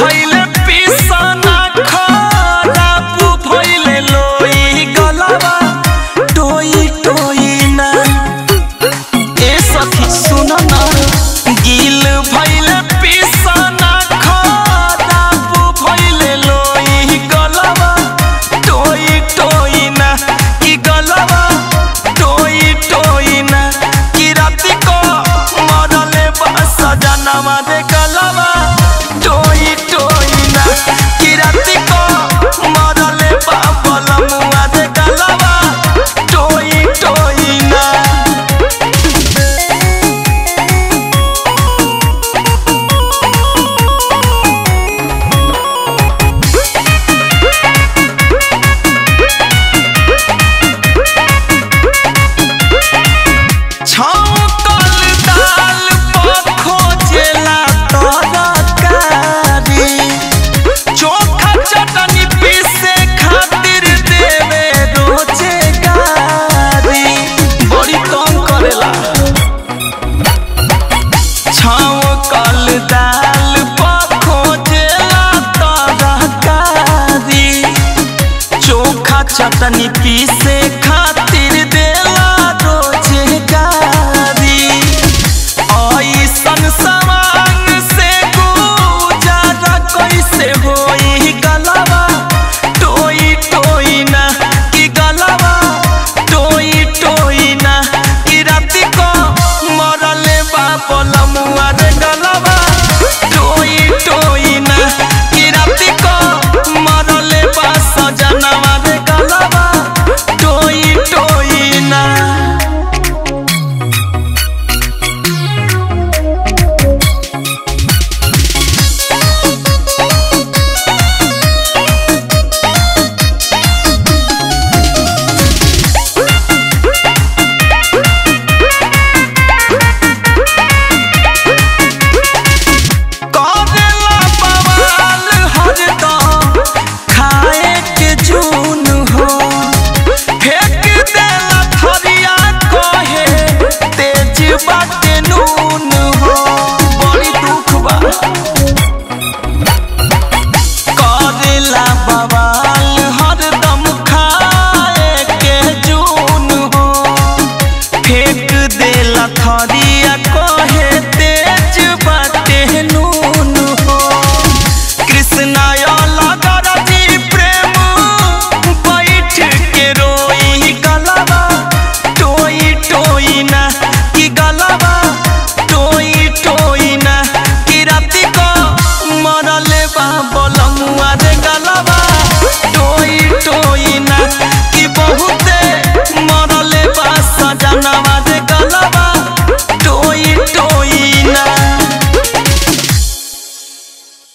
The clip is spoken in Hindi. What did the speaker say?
high अच्छा पीसे खातिर दे। una.